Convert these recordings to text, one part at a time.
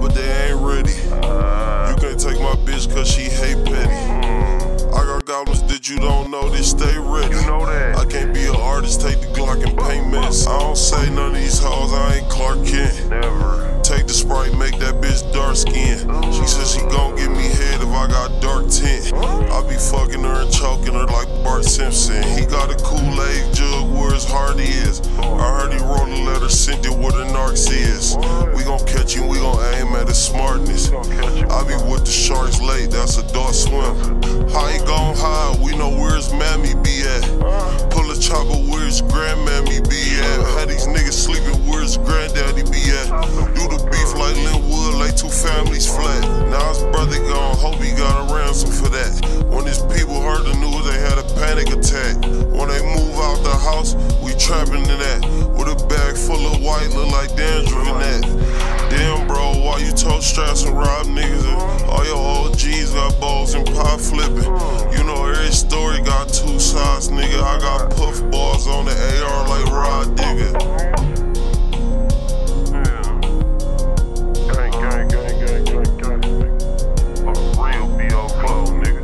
but they ain't ready. You can't take my bitch cause she hate petty. I got goblins that you don't know, they stay ready. You know that. I can't be an artist, take the Glock and paint mess. I don't say none of these hoes, I ain't Clark Kent. Never. Take the Sprite, make that bitch dark skin. She says she gon' give me head if I got dark tint. I be fucking her and choking her like Bart Simpson. He got a Kool-Aid jug where his heart is. Smartness. I be with the sharks late, that's adult swim. How he gon' hide? We know where his mammy be at. Pull a chopper where his grandmammy be at. Had these niggas sleeping where his granddaddy be at. Do the beef like Linwood, lay two families flat. Now his brother gone, hope he got a ransom for that. When his people heard the news, they had a panic attack. When they move out the house, we trapping in that. With a bag full of white, look like dandruff in that. Why straps and rob niggas? And all your OGs got balls and pop flipping. You know, every story got two sides, nigga. I got puff balls on the AR like Rod Digger. Gang, gang, gang, gang, gang, gang. A real B.O. flow, nigga.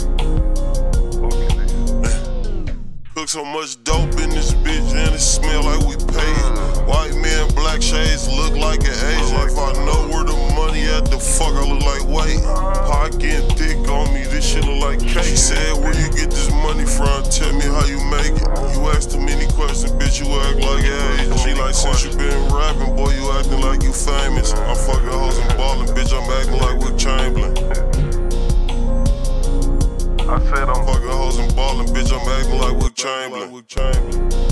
Cook so much dope in this bitch and it smell wait. Pocket thick on me, this shit look like cake. She said, where you get this money from? Tell me how you make it. You ask too many questions, bitch, you act like Asian. She like, since you been rapping, boy, you acting like you famous. I'm fucking hoes and ballin', bitch, I'm acting like Wilt Chamberlain. I said I'm Fucking hoes and ballin', bitch, I'm acting like Wilt Chamberlain.